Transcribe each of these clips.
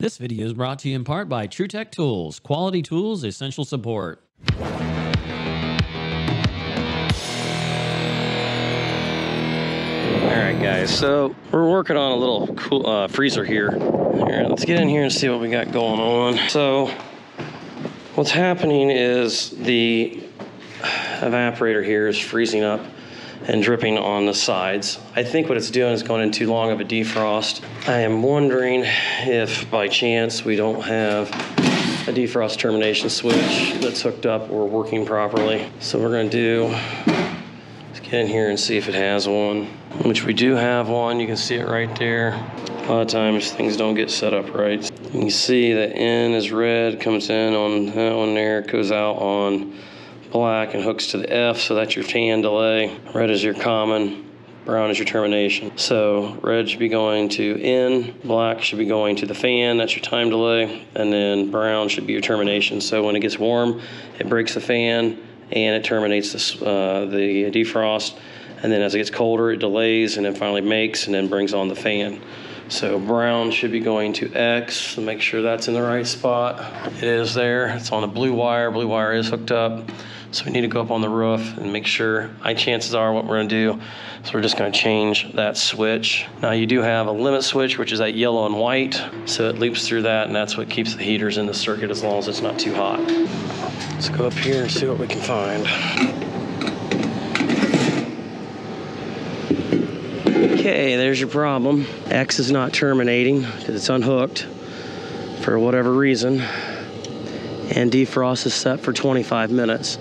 This video is brought to you in part by TruTech Tools, quality tools, essential support. All right, guys. So we're working on a little cool uh, freezer here. Here, let's get in here and see what we got going on. So what's happening is the evaporator here is freezing up and dripping on the sides. I think what it's doing is going in too long of a defrost. I am wondering if by chance we don't have a defrost termination switch that's hooked up or working properly. So we're gonna do get in here and see if it has one, which we do have one. You can see it right there. A lot of times things don't get set up right. You can see the N is red, comes in on that one there, goes out on black and hooks to the F, so that's your fan delay. Red is your common, brown is your termination. So red should be going to N, black should be going to the fan, that's your time delay, and then brown should be your termination. So when it gets warm, it breaks the fan, and it terminates this, uh, the defrost. And then as it gets colder, it delays and then finally makes and then brings on the fan. So brown should be going to X, so make sure that's in the right spot. It is there, it's on the blue wire, blue wire is hooked up. So we need to go up on the roof and make sure, high chances are what we're gonna do. So we're just gonna change that switch. Now you do have a limit switch, which is that yellow and white. So it loops through that and that's what keeps the heaters in the circuit as long as it's not too hot. Let's go up here and see what we can find. Okay, there's your problem. X is not terminating because it's unhooked for whatever reason. And defrost is set for 25 minutes.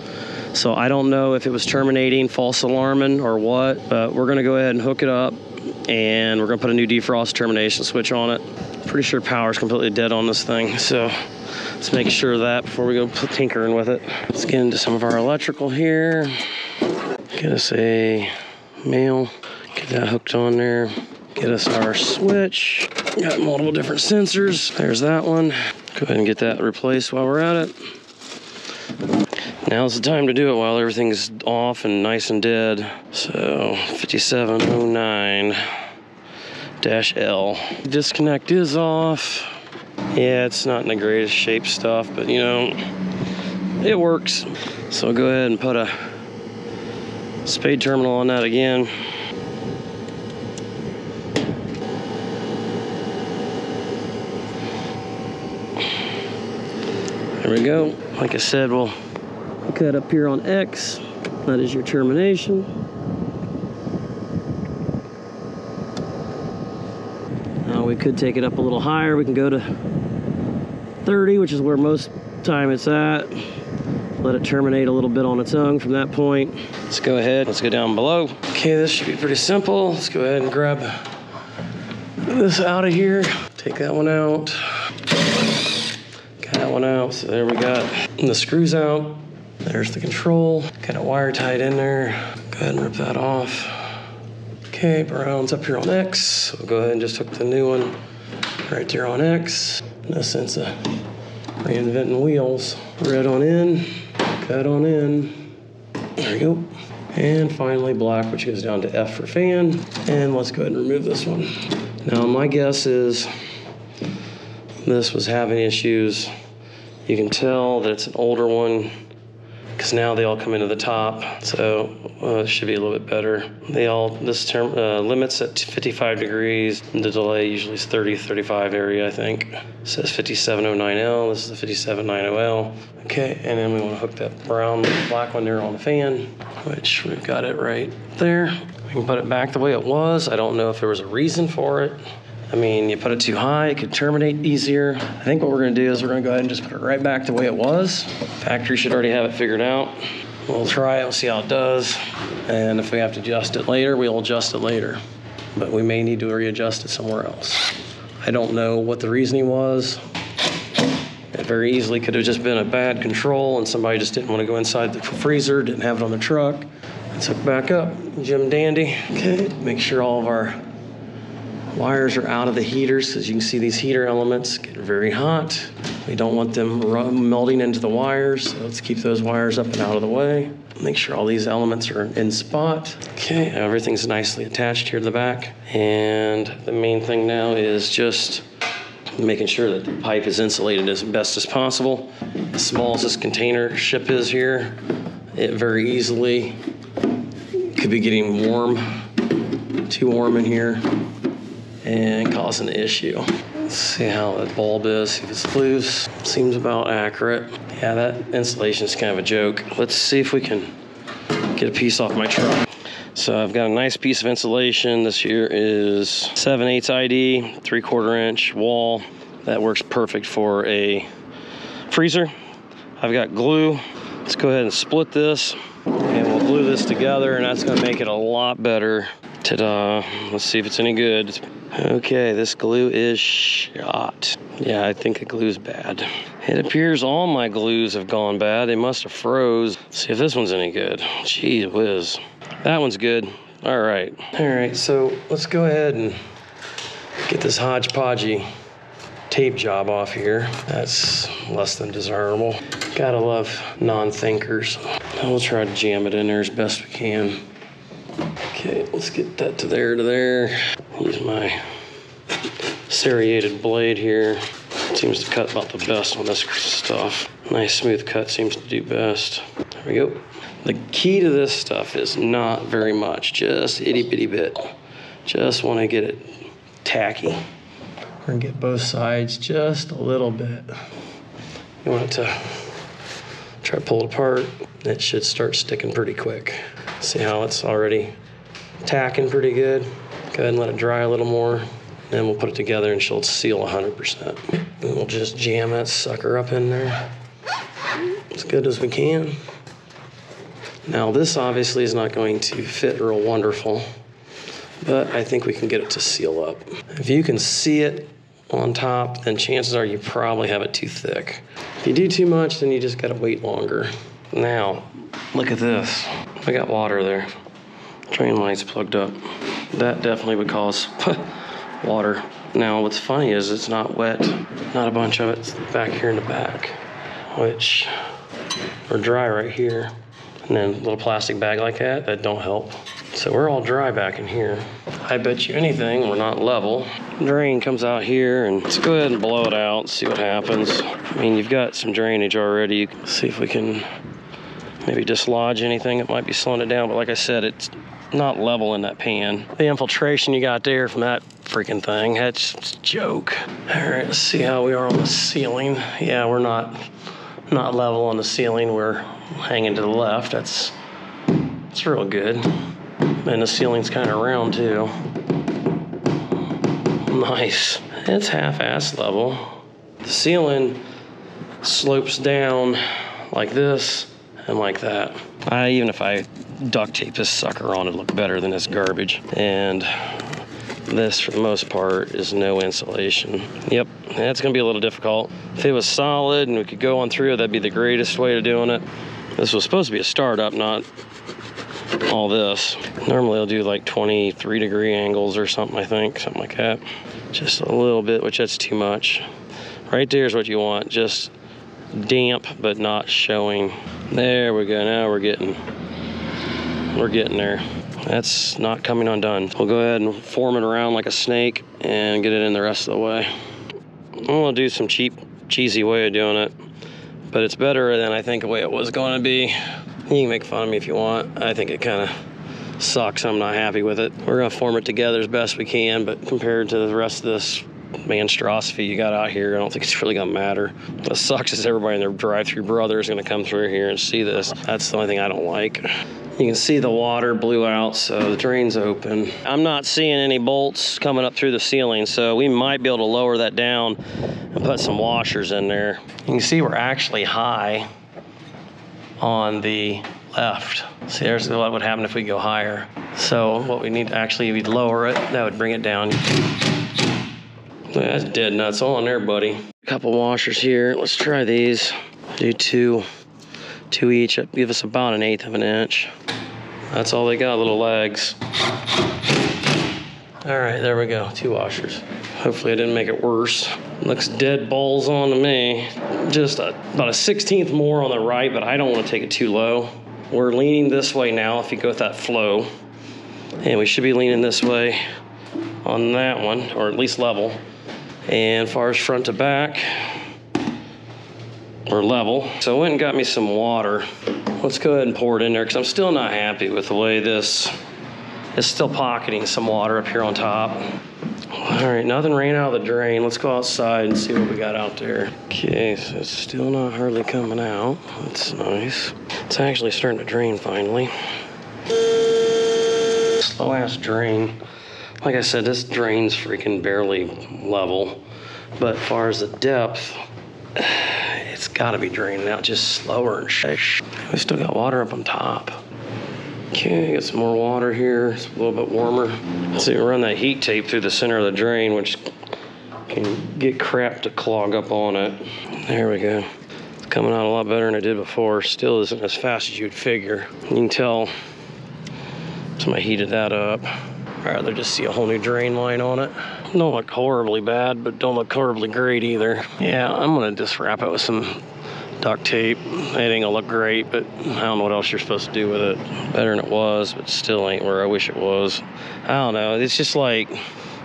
So I don't know if it was terminating, false alarming, or what, but we're gonna go ahead and hook it up and we're gonna put a new defrost termination switch on it. Pretty sure power's completely dead on this thing, so let's make sure of that before we go tinkering with it. Let's get into some of our electrical here. Get us a male, get that hooked on there. Get us our switch. Got multiple different sensors. There's that one. Go ahead and get that replaced while we're at it. Now's the time to do it while everything's off and nice and dead. So 5709 dash L. Disconnect is off. Yeah, it's not in the greatest shape stuff, but you know, it works. So go ahead and put a spade terminal on that again. There we go. Like I said, we'll cut up here on X. That is your termination. Now we could take it up a little higher. We can go to 30, which is where most time it's at. Let it terminate a little bit on its own from that point. Let's go ahead, let's go down below. Okay, this should be pretty simple. Let's go ahead and grab this out of here. Take that one out. One out. So there we got the screws out. There's the control. Got a wire tied in there. Go ahead and rip that off. Okay, brown's up here on X. So we'll go ahead and just hook the new one right there on X. No sense of uh, reinventing wheels. Red on in, cut on in. There we go. And finally black, which goes down to F for fan. And let's go ahead and remove this one. Now my guess is this was having issues. You can tell that it's an older one because now they all come into the top, so uh, it should be a little bit better. They all, this term uh, limits at 55 degrees. The delay usually is 30, 35 area, I think. It says 5709L, this is the 5790L. Okay, and then we want to hook that brown, black one there on the fan, which we've got it right there. We can put it back the way it was. I don't know if there was a reason for it. I mean, you put it too high, it could terminate easier. I think what we're gonna do is we're gonna go ahead and just put it right back the way it was. Factory should already have it figured out. We'll try it, we'll see how it does. And if we have to adjust it later, we'll adjust it later. But we may need to readjust it somewhere else. I don't know what the reasoning was. It very easily could have just been a bad control and somebody just didn't want to go inside the freezer, didn't have it on the truck. Let's hook back up, Jim Dandy. Okay, make sure all of our Wires are out of the heaters. As you can see, these heater elements get very hot. We don't want them melting into the wires. So let's keep those wires up and out of the way. Make sure all these elements are in spot. Okay, everything's nicely attached here to the back. And the main thing now is just making sure that the pipe is insulated as best as possible. As small as this container ship is here, it very easily could be getting warm, too warm in here, and cause an issue. Let's see how that bulb is, see if it's loose. Seems about accurate. Yeah, that insulation is kind of a joke. Let's see if we can get a piece off my truck. So I've got a nice piece of insulation. This here is 7 8 ID, 3 quarter inch wall. That works perfect for a freezer. I've got glue. Let's go ahead and split this and we'll glue this together and that's gonna make it a lot better. Ta-da, let's see if it's any good. Okay, this glue is shot. Yeah, I think the glue's bad. It appears all my glues have gone bad. They must have froze. Let's see if this one's any good. Gee whiz. That one's good. All right. All right, so let's go ahead and get this hodgepodgey tape job off here. That's less than desirable. Gotta love non-thinkers. We'll try to jam it in there as best we can. Okay, let's get that to there to there. Use my serrated blade here. Seems to cut about the best on this stuff. Nice smooth cut seems to do best. There we go. The key to this stuff is not very much, just itty bitty bit. Just want to get it tacky. We're gonna get both sides just a little bit. You want it to try to pull it apart. It should start sticking pretty quick. See how it's already tacking pretty good. Go ahead and let it dry a little more. Then we'll put it together and she'll seal 100%. Then we'll just jam that sucker up in there as good as we can. Now this obviously is not going to fit real wonderful, but I think we can get it to seal up. If you can see it on top, then chances are you probably have it too thick. If you do too much, then you just gotta wait longer. Now, look at this. I got water there. Drain line's plugged up. That definitely would cause water. Now, what's funny is it's not wet. Not a bunch of it's back here in the back, which are dry right here. And then a little plastic bag like that, that don't help. So we're all dry back in here. I bet you anything, we're not level. Drain comes out here and let's go ahead and blow it out, see what happens. I mean, you've got some drainage already. See if we can maybe dislodge anything that might be slowing it down. But like I said, it's not level in that pan. The infiltration you got there from that freaking thing, that's a joke. All right, let's see how we are on the ceiling. Yeah, we're not not level on the ceiling. We're hanging to the left. That's it's real good. And the ceiling's kind of round too. Nice. It's half-ass level. The ceiling slopes down like this and like that. I, even if I duct tape this sucker on, it'd look better than this garbage. And this, for the most part, is no insulation. Yep, that's gonna be a little difficult. If it was solid and we could go on through, that'd be the greatest way of doing it. This was supposed to be a startup, not all this. Normally I'll do like 23 degree angles or something, I think, something like that. Just a little bit, which that's too much. Right there is what you want, just damp but not showing. There we go, now we're getting, we're getting there. That's not coming undone. We'll go ahead and form it around like a snake and get it in the rest of the way. I'm gonna do some cheap, cheesy way of doing it, but it's better than I think the way it was going to be. You can make fun of me if you want. I think it kind of sucks. I'm not happy with it. We're gonna form it together as best we can, but compared to the rest of this monstrosity you got out here, I don't think it's really gonna matter. What sucks is everybody in their drive-through brother is gonna come through here and see this. That's the only thing I don't like. You can see the water blew out, so the drain's open. I'm not seeing any bolts coming up through the ceiling, so we might be able to lower that down and put some washers in there. You can see we're actually high on the left. See, there's what would happen if we go higher. So what we need to actually, we'd lower it, that would bring it down. That's dead nuts in there, buddy. A couple washers here. Let's try these. Do two, two each. Give us about an eighth of an inch. That's all they got, little legs. All right, there we go, two washers. Hopefully I didn't make it worse. Looks dead balls on to me. Just a, about a 16th more on the right, but I don't want to take it too low. We're leaning this way now if you go with that flow. And we should be leaning this way on that one, or at least level. And far as front to back, or level. So I went and got me some water. Let's go ahead and pour it in there because I'm still not happy with the way this is still pocketing some water up here on top. All right, nothing ran out of the drain. Let's go outside and see what we got out there. Okay, so it's still not hardly coming out. That's nice. It's actually starting to drain finally. Slow ass drain. Like I said, this drain's freaking barely level. But as far as the depth, it's gotta be draining out just slower and shit. We still got water up on top. Okay, get some more water here. It's a little bit warmer. See, we run that heat tape through the center of the drain, which can get crap to clog up on it. There we go. It's coming out a lot better than it did before. Still isn't as fast as you'd figure. You can tell somebody heated that up. I'd rather just see a whole new drain line on it. Don't look horribly bad, but don't look horribly great either. Yeah, I'm gonna just wrap it with some duct tape. It ain't gonna look great, but I don't know what else you're supposed to do with it. Better than it was, but still ain't where I wish it was. I don't know. It's just like,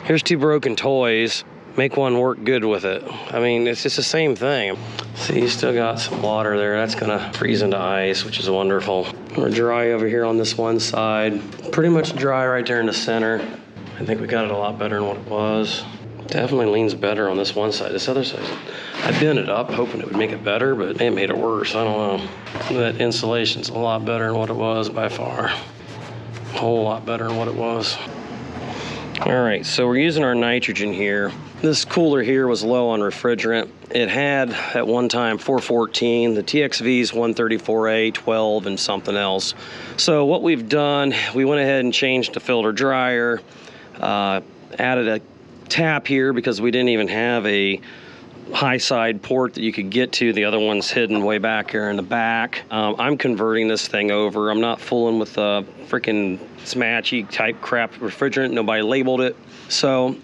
here's two broken toys. Make one work good with it. I mean, it's just the same thing. See, you still got some water there. That's gonna freeze into ice, which is wonderful. We're dry over here on this one side. Pretty much dry right there in the center. I think we got it a lot better than what it was. Definitely leans better on this one side. This other side, I bent it up hoping it would make it better, but it made it worse. I don't know. That insulation's a lot better than what it was by far. A whole lot better than what it was. All right, so we're using our nitrogen here. This cooler here was low on refrigerant. It had at one time 414, the TXV's 134A, 12, and something else. So what we've done, we went ahead and changed the filter dryer, uh, added a tap here because we didn't even have a high side port that you could get to. The other one's hidden way back here in the back. Um, I'm converting this thing over. I'm not fooling with the freaking smatchy type crap refrigerant. Nobody labeled it. So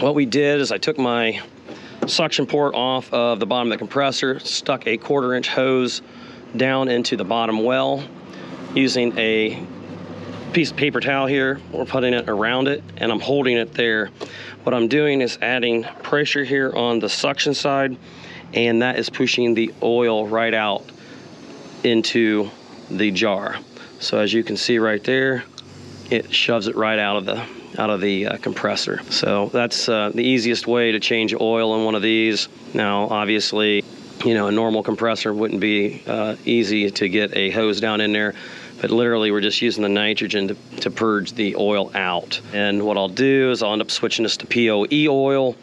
what we did is I took my suction port off of the bottom of the compressor, stuck a quarter inch hose down into the bottom well using a piece of paper towel here. We're putting it around it and I'm holding it there. What I'm doing is adding pressure here on the suction side and that is pushing the oil right out into the jar. So as you can see right there, it shoves it right out of the out of the uh, compressor. So that's uh, the easiest way to change oil in one of these. Now, obviously, you know, a normal compressor wouldn't be uh, easy to get a hose down in there but literally we're just using the nitrogen to, to purge the oil out. And what I'll do is I'll end up switching this to POE oil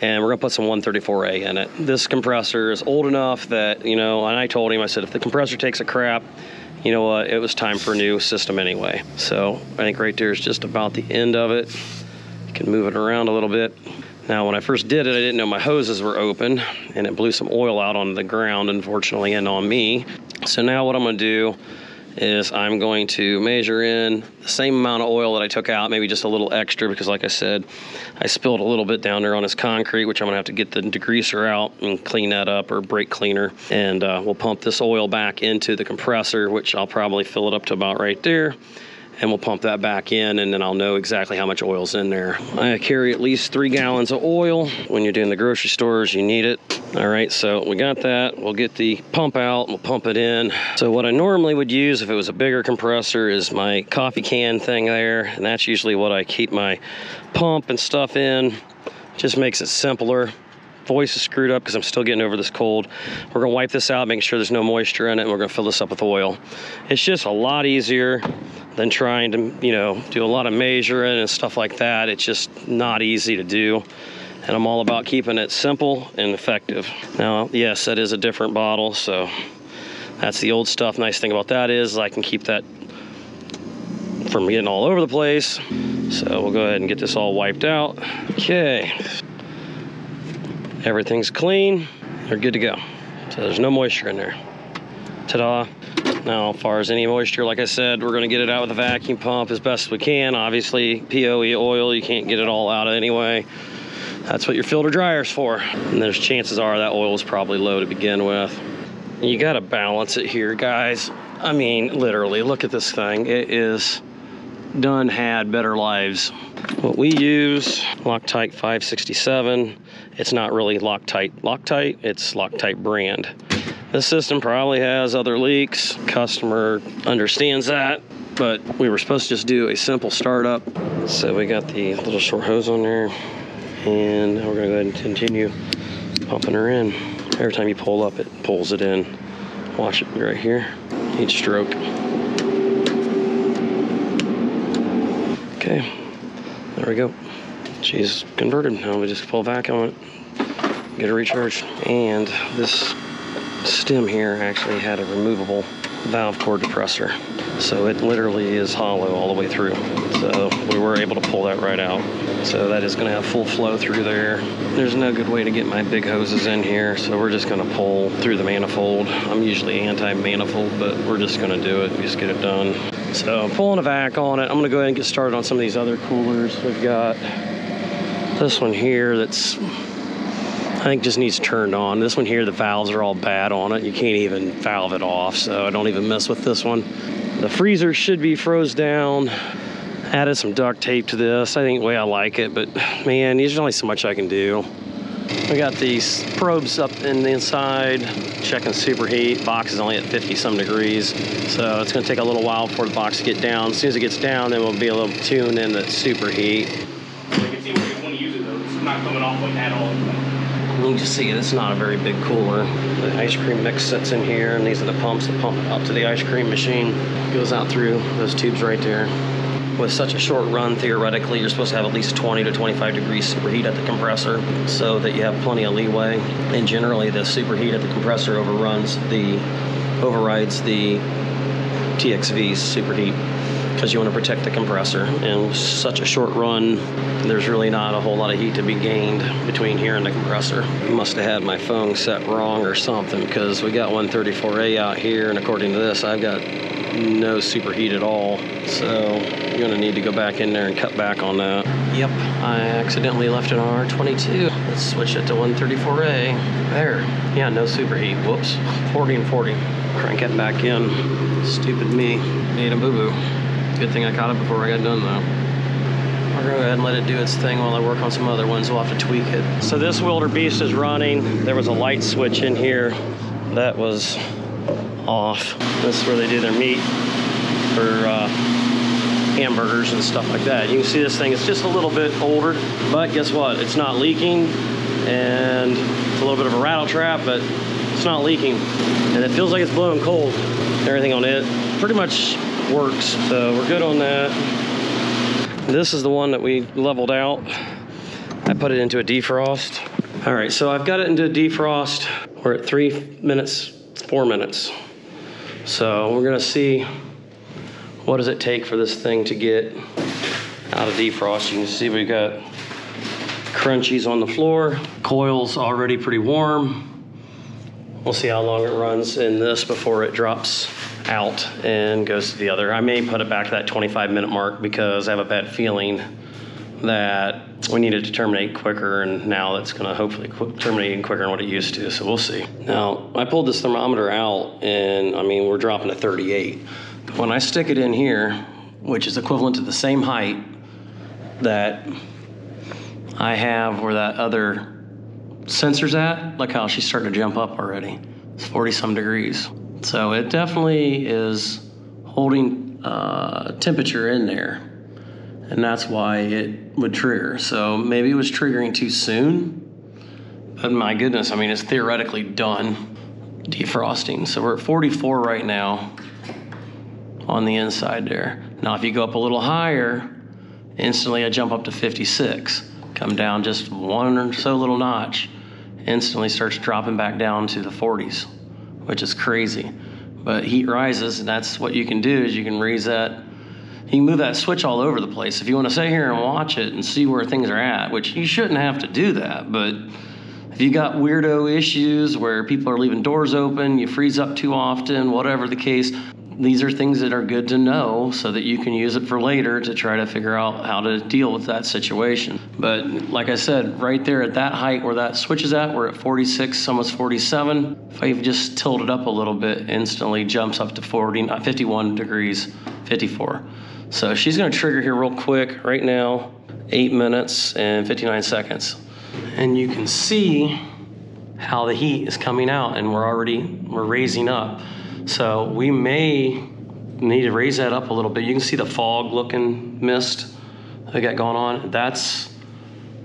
and we're gonna put some 134A in it. This compressor is old enough that, you know, and I told him, I said, if the compressor takes a crap, you know what, it was time for a new system anyway. So I think right there is just about the end of it. You can move it around a little bit. Now, when I first did it, I didn't know my hoses were open and it blew some oil out on the ground, unfortunately, and on me. So now what I'm gonna do is I'm going to measure in the same amount of oil that I took out, maybe just a little extra because like I said, I spilled a little bit down there on this concrete, which I'm gonna have to get the degreaser out and clean that up or brake cleaner. And uh, we'll pump this oil back into the compressor, which I'll probably fill it up to about right there and we'll pump that back in and then I'll know exactly how much oil's in there. I carry at least three gallons of oil. When you're doing the grocery stores, you need it. All right, so we got that. We'll get the pump out, we'll pump it in. So what I normally would use if it was a bigger compressor is my coffee can thing there, and that's usually what I keep my pump and stuff in. Just makes it simpler voice is screwed up because I'm still getting over this cold. We're gonna wipe this out, making sure there's no moisture in it, and we're gonna fill this up with oil. It's just a lot easier than trying to, you know, do a lot of measuring and stuff like that. It's just not easy to do. And I'm all about keeping it simple and effective. Now, yes, that is a different bottle, so that's the old stuff. Nice thing about that is I can keep that from getting all over the place. So we'll go ahead and get this all wiped out. Okay. Everything's clean. They're good to go. So there's no moisture in there. Ta-da. Now, as far as any moisture, like I said, we're gonna get it out with a vacuum pump as best we can. Obviously, POE oil, you can't get it all out anyway. That's what your filter dryer's for. And there's chances are that oil is probably low to begin with. You gotta balance it here, guys. I mean, literally, look at this thing. It is done had better lives. What we use, Loctite 567. It's not really Loctite Loctite, it's Loctite brand. This system probably has other leaks. Customer understands that, but we were supposed to just do a simple startup. So we got the little short hose on there, and we're gonna go ahead and continue pumping her in. Every time you pull up, it pulls it in. Watch it right here, each stroke. Okay, there we go. She's converted. Now we just pull back on it, get it recharged. And this stem here actually had a removable valve core depressor. So it literally is hollow all the way through. So we were able to pull that right out. So that is gonna have full flow through there. There's no good way to get my big hoses in here, so we're just gonna pull through the manifold. I'm usually anti-manifold, but we're just gonna do it, just get it done. So I'm pulling a vac on it. I'm gonna go ahead and get started on some of these other coolers. We've got this one here that's I think just needs turned on. This one here, the valves are all bad on it. You can't even valve it off, so I don't even mess with this one. The freezer should be froze down. Added some duct tape to this. I think the way I like it, but man, there's only so much I can do. We got these probes up in the inside, checking superheat. Box is only at 50 some degrees, so it's gonna take a little while for the box to get down. As soon as it gets down, then we'll be able to tune in the superheat. You can see where you want to use it though. It's not coming off at all. You can see it's not a very big cooler. The ice cream mix sits in here, and these are the pumps that pump up to the ice cream machine. Goes out through those tubes right there. With such a short run, theoretically, you're supposed to have at least 20 to 25 degrees superheat at the compressor so that you have plenty of leeway. And generally, the superheat at the compressor overruns the, overrides the TXV's superheat because you want to protect the compressor. And such a short run, there's really not a whole lot of heat to be gained between here and the compressor. Must have had my phone set wrong or something because we got 134A out here, and according to this, I've got no superheat at all. So you're gonna need to go back in there and cut back on that. Yep, I accidentally left on R22. Let's switch it to 134A. There, yeah, no superheat. Whoops, 40 and 40. Crank it back in. Stupid me, made a boo-boo. Good thing I caught it before I got done though. I'll go ahead and let it do its thing while I work on some other ones. We'll have to tweak it. So this Wilder Beast is running. There was a light switch in here that was off. This is where they do their meat for uh, hamburgers and stuff like that. You can see this thing is just a little bit older, but guess what? It's not leaking and it's a little bit of a rattle trap, but it's not leaking. And it feels like it's blowing cold. Everything on it pretty much works, so we're good on that. This is the one that we leveled out. I put it into a defrost. All right, so I've got it into a defrost. We're at three minutes, four minutes. So we're gonna see what does it take for this thing to get out of defrost. You can see we've got crunchies on the floor. Coil's already pretty warm. We'll see how long it runs in this before it drops out and goes to the other. I may put it back to that 25 minute mark because I have a bad feeling that we need it to terminate quicker and now it's going to hopefully qu- terminate quicker than what it used to so we'll see. Now i pulled this thermometer out and i mean we're dropping to 38 when i stick it in here which is equivalent to the same height that i have where that other sensor's at look how she's starting to jump up already. It's 40 some degrees so it definitely is holding uh, temperature in there and that's why it would trigger. So maybe it was triggering too soon. But my goodness, I mean, it's theoretically done defrosting. So we're at 44 right now on the inside there. Now, if you go up a little higher, instantly I jump up to 56. Come down just one or so little notch, instantly starts dropping back down to the 40s, which is crazy. But heat rises, and that's what you can do is you can raise that you can move that switch all over the place. If you want to sit here and watch it and see where things are at, which you shouldn't have to do that, but if you got weirdo issues where people are leaving doors open, you freeze up too often, whatever the case, these are things that are good to know so that you can use it for later to try to figure out how to deal with that situation. But like I said, right there at that height where that switch is at, we're at 46, almost 47. If I just tilt it up a little bit, instantly jumps up to 40, uh, 51 degrees, 54. So she's gonna trigger here real quick right now, eight minutes and 59 seconds. And you can see how the heat is coming out and we're already, we're raising up. So we may need to raise that up a little bit. You can see the fog looking mist I got going on. That's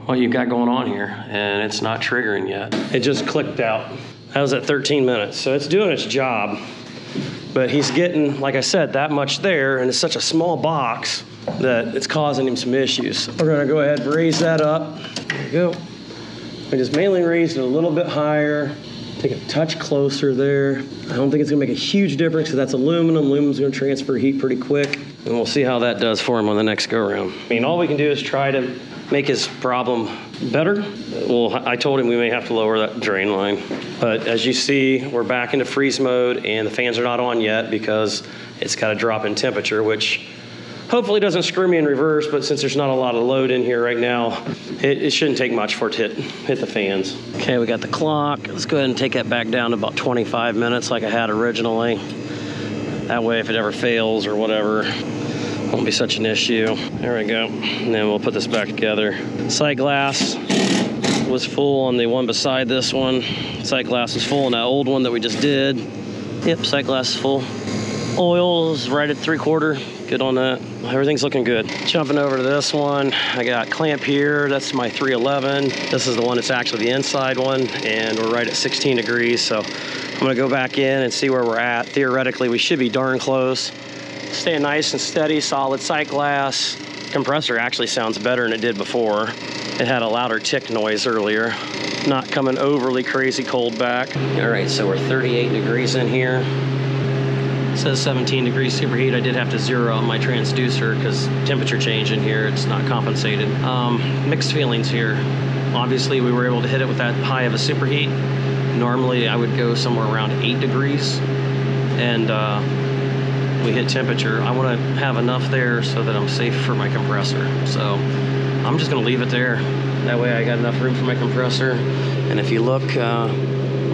what you've got going on here and it's not triggering yet. It just clicked out. That was at 13 minutes. So it's doing its job. But he's getting, like I said, that much there, and it's such a small box that it's causing him some issues. We're gonna go ahead and raise that up. There we go. I just mainly raised it a little bit higher. Take a touch closer there. I don't think it's gonna make a huge difference because that's aluminum. Aluminum's gonna transfer heat pretty quick. And we'll see how that does for him on the next go around. I mean, all we can do is try to make his problem better. Well, I told him we may have to lower that drain line. But as you see, we're back into freeze mode and the fans are not on yet because it's got a drop in temperature, which hopefully it doesn't screw me in reverse, but since there's not a lot of load in here right now, it, it, shouldn't take much for it to hit, hit the fans. Okay, we got the clock. Let's go ahead and take that back down to about 25 minutes like I had originally. That way, if it ever fails or whatever, won't be such an issue. There we go. And then we'll put this back together. Sight glass was full on the one beside this one. Sight glass was full on that old one that we just did. Yep, sight glass is full. Oil is right at three quarter. Good on that. Everything's looking good. Jumping over to this one, I got clamp here. That's my 311. This is the one that's actually the inside one, and we're right at 16 degrees. So I'm gonna go back in and see where we're at. Theoretically, we should be darn close. Staying nice and steady, solid sight glass. Compressor actually sounds better than it did before. It had a louder tick noise earlier. Not coming overly crazy cold back. All right, so we're 38 degrees in here. Says 17 degrees superheat. I did have to zero out my transducer because temperature change in here, it's not compensated. Um, mixed feelings here. Obviously, we were able to hit it with that high of a superheat. Normally, I would go somewhere around 8 degrees. And uh, we hit temperature. I want to have enough there so that I'm safe for my compressor. So I'm just gonna leave it there. That way I got enough room for my compressor. And if you look, uh,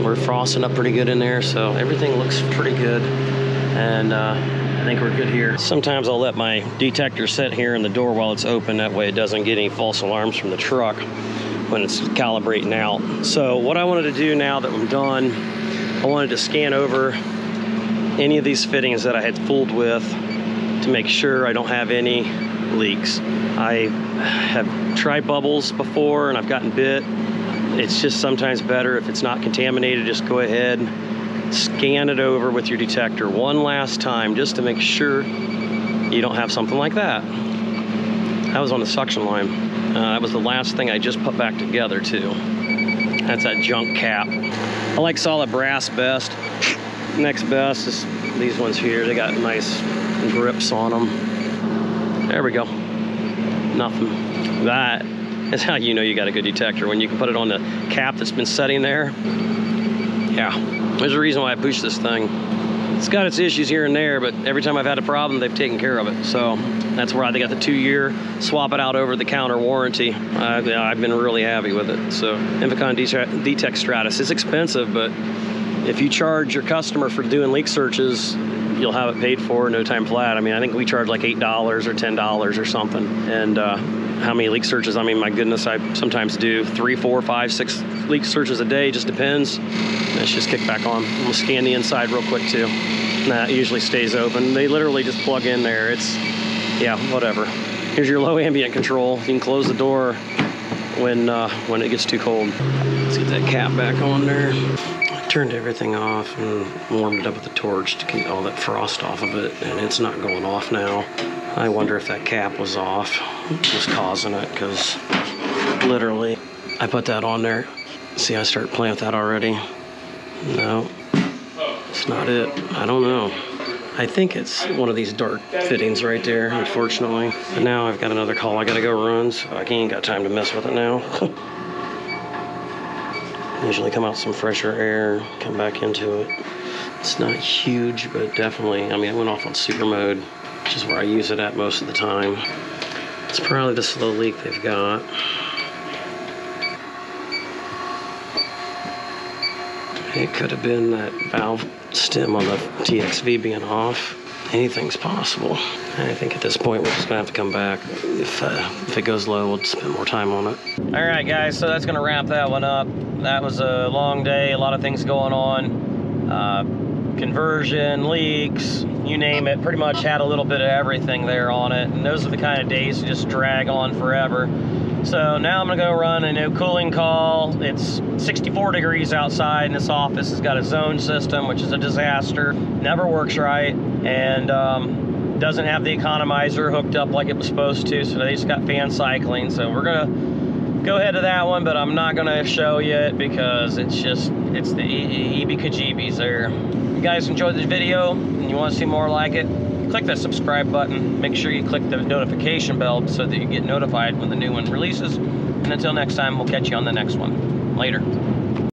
we're frosting up pretty good in there, so everything looks pretty good. And uh, I think we're good here. Sometimes I'll let my detector sit here in the door while it's open. That way it doesn't get any false alarms from the truck when it's calibrating out. So what I wanted to do now that I'm done, I wanted to scan over any of these fittings that I had fooled with to make sure I don't have any leaks. I have tried bubbles before and I've gotten bit. It's just sometimes better if it's not contaminated, just go ahead, scan it over with your detector one last time just to make sure you don't have something like that. That was on the suction line. Uh, that was the last thing I just put back together too. That's that junk cap. I like solid brass best. Next best is these ones here. They got nice grips on them. There we go. Nothing. That is how you know you got a good detector. When you can put it on the cap that's been setting there. Yeah, there's a reason why I push this thing. It's got its issues here and there, but every time I've had a problem, they've taken care of it. So that's where I got the two year, swap it out over the counter warranty. I've, I've been really happy with it. So Inficon D-TEK Stratus it's expensive, but if you charge your customer for doing leak searches, you'll have it paid for no time flat. I mean, I think we charge like $8 or $10 or something. And uh, how many leak searches? I mean, my goodness, I sometimes do three, four, five, six leak searches a day, just depends. Let's just kick back on. We'll scan the inside real quick too. That usually stays open. They literally just plug in there. It's, yeah, whatever. Here's your low ambient control. You can close the door when, uh, when it gets too cold. Let's get that cap back on there turned everything off and warmed it up with a torch to get all that frost off of it, and it's not going off now. I wonder if that cap was off, was causing it, because literally, I put that on there. See, I start playing with that already. No, it's not it. I don't know. I think it's one of these dark fittings right there, unfortunately. But now I've got another call I gotta go run, so I ain't got time to mess with it now. Usually come out some fresher air, come back into it. It's not huge, but definitely, I mean, I went off on super mode, which is where I use it at most of the time. It's probably the slow leak they've got. It could have been that valve stem on the TXV being off. Anything's possible. I think at this point we're just gonna have to come back. If uh, if it goes low, we'll spend more time on it. All right, guys. So that's gonna wrap that one up. That was a long day. A lot of things going on. Uh, conversion, leaks, you name it. Pretty much had a little bit of everything there on it. And those are the kind of days that just drag on forever. So now I'm gonna go run a new cooling call. It's 64 degrees outside and this office has got a zone system, which is a disaster. Never works right and um, doesn't have the economizer hooked up like it was supposed to. So they just got fan cycling. So we're gonna go ahead to that one, but I'm not gonna show you it because it's just, it's the EB Kajibis there. If you guys enjoyed this video and you wanna see more like it, click that subscribe button. Make sure you click the notification bell so that you get notified when the new one releases. And until next time, we'll catch you on the next one. Later.